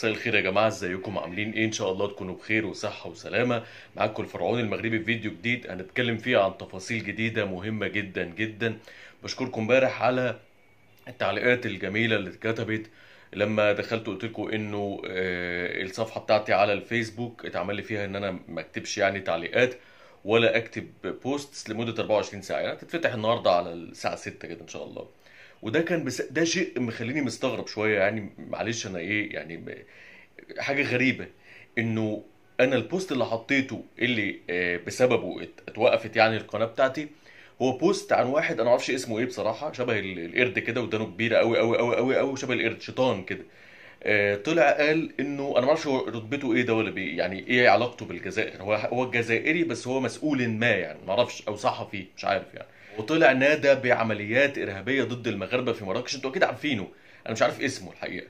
مساء الخير يا جماعة إزيكم؟ عاملين إيه؟ إن شاء الله تكونوا بخير وصحة وسلامة. معاكم الفرعون المغربي في فيديو جديد هنتكلم فيه عن تفاصيل جديدة مهمة جدا جدا. بشكركم امبارح على التعليقات الجميلة اللي اتكتبت. لما دخلت قلت لكم إنه آه، الصفحة بتاعتي على الفيسبوك اتعمل لي فيها إن أنا ما اكتبش يعني تعليقات ولا اكتب بوستس لمدة 24 ساعة. يعني هتتفتح النهاردة على الساعة 6 كده إن شاء الله. وده كان بس ده شيء مخليني مستغرب شوية يعني معلش أنا إيه يعني حاجة غريبة. إنه أنا البوست اللي حطيته اللي آه، بسببه ات- اتوقفت يعني القناة بتاعتي هو بوست عن واحد أنا ما أعرفش اسمه إيه بصراحة شبه ال- القرد كده ودانه كبيرة قوي قوي قوي قوي قوي شبه القرد شيطان كده. آه، طلع قال إنه أنا ما أعرفش رتبته إيه ده ولا بيه يعني إيه علاقته بالجزائر. هو هو جزائري بس هو مسؤول ما يعني ما أعرفش أو صحفي مش عارف يعني. وطلع نادى بعمليات إرهابية ضد المغاربة في مراكش أنتوا أكيد عارفينه. أنا مش عارف اسمه الحقيقة.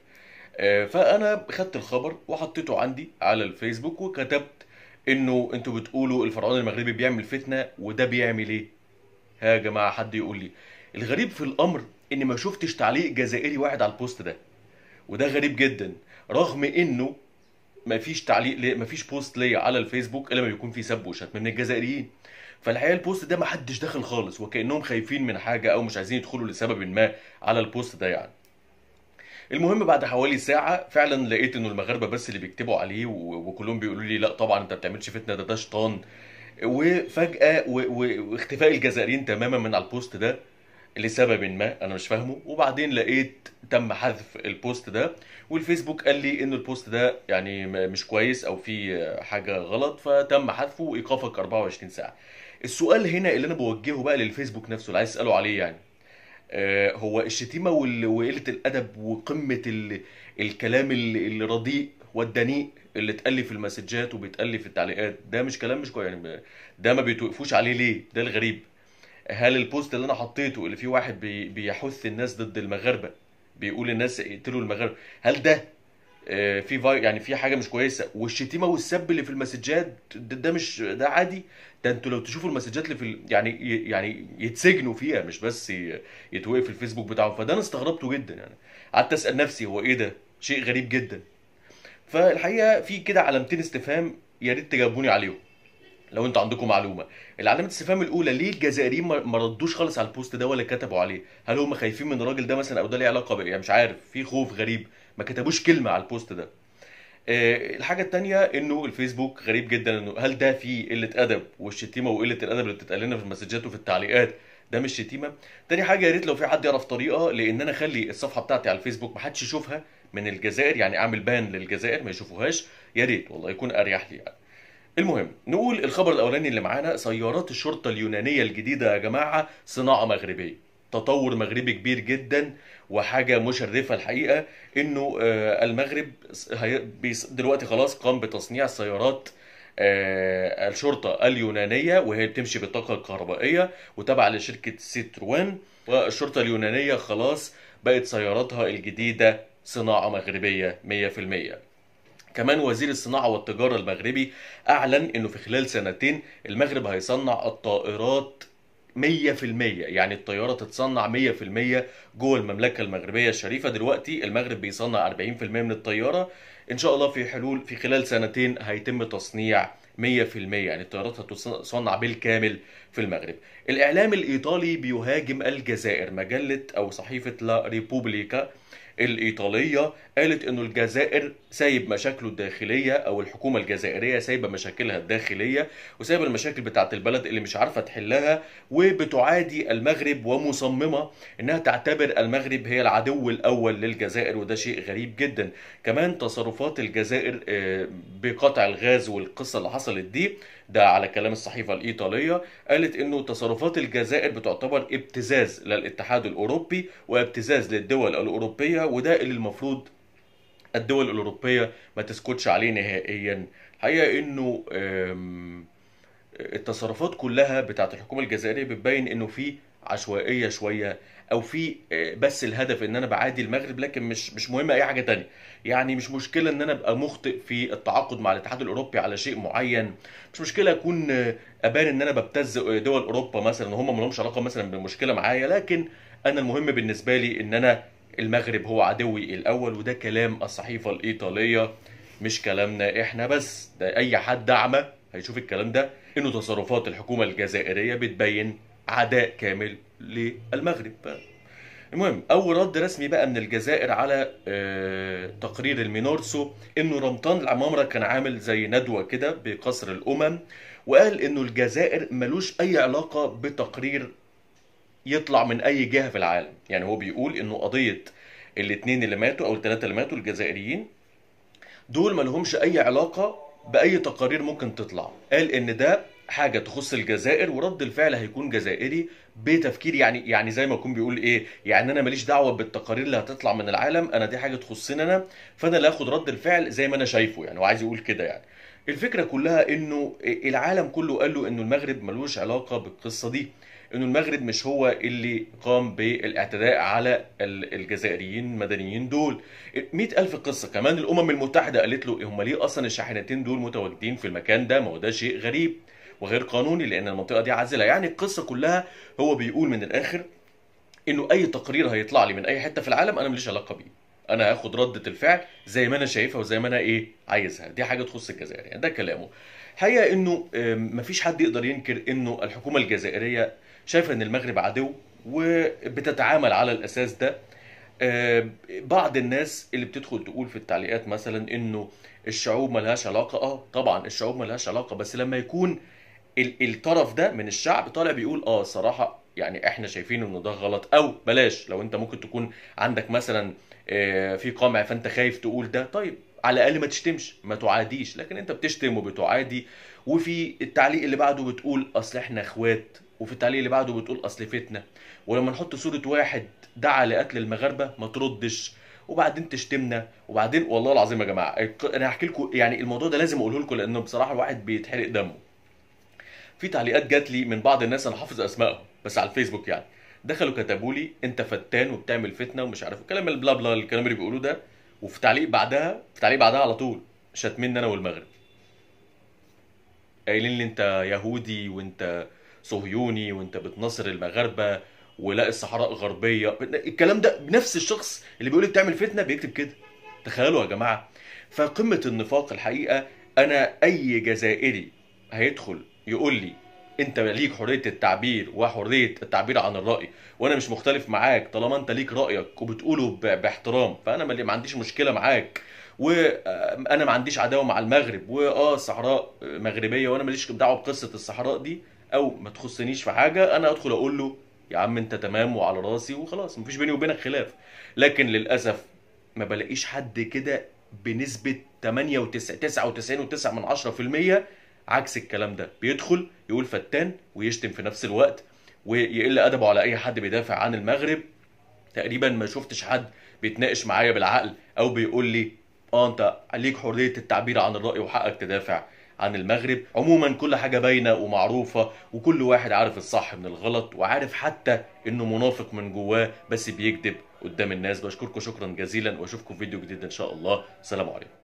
آه، فأنا خدت الخبر وحطيته عندي على الفيسبوك وكتبت إنه أنتوا بتقولوا الفرعون المغربي بيعمل فتنة وده بيعمل إيه؟ ها يا جماعة حد يقول لي الغريب في الأمر إني ما شفتش تعليق جزائري واحد على البوست ده. وده غريب جدا رغم إنه ما فيش تعليق لي ما فيش بوست ليا على الفيسبوك إلا ما بيكون فيه سب وشتم من الجزائريين. فالحقيقة البوست ده ما حدش داخل خالص وكأنهم خايفين من حاجة أو مش عايزين يدخلوا لسبب ما على البوست ده يعني. المهم بعد حوالي ساعة فعلا لقيت إنه المغاربة بس اللي بيكتبوا عليه وكلهم بيقولوا لي لا طبعا أنت ما بتعملش فتنة ده ده شيطان. وفجأة واختفاء الجزائريين تماما من على البوست ده لسبب ما أنا مش فاهمه. وبعدين لقيت تم حذف البوست ده والفيسبوك قال لي ان البوست ده يعني مش كويس أو في حاجة غلط فتم حذفه وإيقافك 24 ساعة. السؤال هنا اللي أنا بوجهه بقى للفيسبوك نفسه اللي عايز اساله عليه يعني. آه، هو الشتيمة وال- وقلة الأدب وقمة ال... الكلام ال- الرديء والدنيء اللي اتقال في المسجات وبيتقال في التعليقات ده مش كلام مش كويس يعني ده ما بيتوقفوش عليه ليه؟ ده الغريب. هل البوست اللي أنا حطيته اللي فيه واحد بي... بيحث الناس ضد المغاربة بيقول الناس اقتلوا المغاربة هل ده في فاي يعني في حاجة مش كويسة. والشتيمة والسب اللي في المسجات ده, ده مش ده عادي. ده أنتوا لو تشوفوا المسجات اللي في ال... يعني يعني يتسجنوا فيها مش بس يتوقف في الفيسبوك بتاعهم. فده أنا استغربته جدا يعني. قعدت أسأل نفسي هو إيه ده؟ شيء غريب جدا. فالحقيقة في كده علامتين استفهام يا ريت تجاوبوني عليهم لو أنتوا عندكم معلومة. العلامة الاستفهام الأولى ليه الجزائريين ما ردوش خالص على البوست ده ولا كتبوا عليه؟ هل هم خايفين من الراجل ده مثلا أو ده ليه علاقة بإيه؟ يعني مش عارف. في خوف غريب. ما كتبوش كلمة على البوست ده. آه، الحاجة التانية إنه الفيسبوك غريب جدا إنه هل ده فيه قلة أدب؟ والشتيمة وقلة الأدب اللي بتتقال لنا في المسجات وفي التعليقات؟ ده مش شتيمة تاني حاجة يا ريت لو في حد يعرف طريقة لإن أنا أخلي الصفحة بتاعتي على الفيسبوك محدش يشوفها من الجزائر يعني أعمل بان للجزائر ما يشوفوهاش. يا ريت والله يكون أريح لي. يعني. المهم نقول الخبر الأولاني اللي معانا سيارات الشرطة اليونانية الجديدة يا جماعة صناعة مغربية. تطور مغربي كبير جدا وحاجة مشرفة الحقيقة إنه آه، المغرب دلوقتي خلاص قام بتصنيع سيارات آه، الشرطة اليونانية وهي بتمشي بالطاقة الكهربائية وتابعة لشركة سيتروان. والشرطة اليونانية خلاص بقت سياراتها الجديدة صناعة مغربية 100% كمان وزير الصناعة والتجارة المغربي أعلن إنه في خلال سنتين المغرب هيصنع الطائرات 100% يعني الطيارة تتصنع 100% جوه المملكة المغربية الشريفة. دلوقتي المغرب بيصنع 40% من الطيارة. إن شاء الله في حلول في خلال سنتين هيتم تصنيع 100% يعني الطيارات هتصنع بالكامل في المغرب. الإعلام الإيطالي بيهاجم الجزائر مجلة أو صحيفة لا ريبوبليكا الإيطالية قالت إنه الجزائر سايب مشاكله الداخلية أو الحكومة الجزائرية سايبة مشاكلها الداخلية وسايبة المشاكل بتاعت البلد اللي مش عارفة تحلها وبتعادي المغرب ومصممة إنها تعتبر المغرب هي العدو الأول للجزائر وده شيء غريب جدا. كمان تصرفات الجزائر آه، بقطع الغاز والقصة اللي حصلت دي ده على كلام الصحيفة الإيطالية قالت إنه تصرفات الجزائر بتعتبر ابتزاز للاتحاد الأوروبي وابتزاز للدول الأوروبية وده اللي المفروض الدول الأوروبية ما تسكتش عليه نهائيا. الحقيقة إنه التصرفات كلها بتاعت الحكومة الجزائرية بتبين إنه في عشوائية شوية أو في آه، بس الهدف إن أنا بعادي المغرب لكن مش مش مهم أي حاجة تانية. يعني مش مشكلة إن أنا أبقى مخطئ في التعاقد مع الاتحاد الأوروبي على شيء معين. مش مشكلة أكون آه، أبان إن أنا ببتز دول أوروبا مثلا وهم ما لهمش علاقة مثلا بالمشكلة معايا. لكن أنا المهم بالنسبة لي إن أنا المغرب هو عدوي الأول وده كلام الصحيفة الإيطالية مش كلامنا إحنا بس. ده أي حد اعمى هيشوف الكلام ده. إنه تصرفات الحكومة الجزائرية بتبين عداء كامل للمغرب. المهم أول رد رسمي بقى من الجزائر على آه، تقرير المينورسو إنه رمضان العمامرة كان عامل زي ندوة كده بقصر الأمم وقال إنه الجزائر ملوش أي علاقة بتقرير يطلع من أي جهة في العالم. يعني هو بيقول إنه قضية الاثنين اللي ماتوا أو الثلاثه اللي ماتوا الجزائريين دول ما لهمش أي علاقة بأي تقارير ممكن تطلع. قال إن ده حاجة تخص الجزائر ورد الفعل هيكون جزائري بتفكير يعني يعني زي ما يكون بيقول إيه يعني أنا ماليش دعوة بالتقارير اللي هتطلع من العالم أنا دي حاجة تخصني أنا فأنا اللي هاخد رد الفعل زي ما أنا شايفه يعني هو عايز يقول كده يعني. الفكرة كلها إنه العالم كله قال له إنه المغرب ملوش علاقة بالقصة دي. إنه المغرب مش هو اللي قام بالاعتداء على ال- الجزائريين المدنيين دول. مئة ألف قصة. كمان الأمم المتحدة قالت له هم ليه أصلا الشاحنتين دول متواجدين في المكان ده؟ ما هو ده شيء غريب وغير قانوني لأن المنطقة دي عازلة. يعني القصة كلها هو بيقول من الآخر إنه أي تقرير هيطلع لي من أي حتة في العالم أنا ماليش علاقة بيه. أنا هاخد ردة الفعل زي ما أنا شايفها وزي ما أنا إيه عايزها. دي حاجة تخص الجزائر يعني ده كلامه. الحقيقة إنه آم، مفيش حد يقدر ينكر إنه الحكومة الجزائرية شايفة إن المغرب عدو وبتتعامل على الأساس ده. بعض الناس اللي بتدخل تقول في التعليقات مثلا انه الشعوب ملهاش علاقة آه طبعا الشعوب ملهاش علاقة بس لما يكون ال- الطرف ده من الشعب طالع بيقول آه صراحة يعني إحنا شايفين إنه ده غلط أو بلاش لو أنت ممكن تكون عندك مثلا في قمع فأنت خايف تقول ده. طيب على الأقل ما تشتمش ما تعاديش. لكن أنت بتشتم وبتعادي. وفي التعليق اللي بعده بتقول أصل إحنا إخوات. وفي التعليق اللي بعده بتقول أصل فتنة. ولما نحط صورة واحد دعا لقتل المغاربة ما تردش. وبعدين تشتمنا. وبعدين والله العظيم يا جماعة أنا هحكي لكم يعني الموضوع ده لازم أقوله لكم لأنه بصراحة الواحد بيتحرق دمه. في تعليقات جات لي من بعض الناس أنا حافظ أسمائهم بس على الفيسبوك يعني. دخلوا كتبوا لي انت فتان وبتعمل فتنة ومش عارف الكلام البلا بلا الكلام اللي بيقولوه ده. وفي تعليق بعدها في تعليق بعدها على طول شتمني أنا والمغرب. قايلين لي انت يهودي وانت صهيوني وانت بتناصر المغاربة ولا الصحراء غربيه الكلام ده نفس الشخص اللي بيقول لي بتعمل فتنة بيكتب كده. تخيلوا يا جماعة. فقمة النفاق الحقيقة أنا أي جزائري هيدخل يقول لي انت ليك حرية التعبير وحرية التعبير عن الرأي وأنا مش مختلف معاك طالما انت ليك رأيك وبتقوله باحترام فأنا ما عنديش مشكلة معاك. وأنا ما عنديش عداوة مع المغرب. واه الصحراء مغربية وأنا ماليش دعوة بقصة الصحراء دي أو ما تخصنيش في حاجة أنا أدخل أقول له يا عم أنت تمام وعلى راسي وخلاص مفيش بيني وبينك خلاف. لكن للأسف ما بلاقيش حد كده بنسبة 98 99.9 من 10% عكس الكلام ده. بيدخل يقول فتان ويشتم في نفس الوقت ويقل أدبه على أي حد بيدافع عن المغرب. تقريبا ما شفتش حد بيتناقش معايا بالعقل أو بيقول لي آه أنت عليك حرية التعبير عن الرأي وحقك تدافع عن المغرب. عموما كل حاجة باينة ومعروفة وكل واحد عارف الصح من الغلط وعارف حتى إنه منافق من جواه بس بيكذب قدام الناس. بشكركم شكرا جزيلا وأشوفكم في فيديو جديد إن شاء الله. سلام عليكم.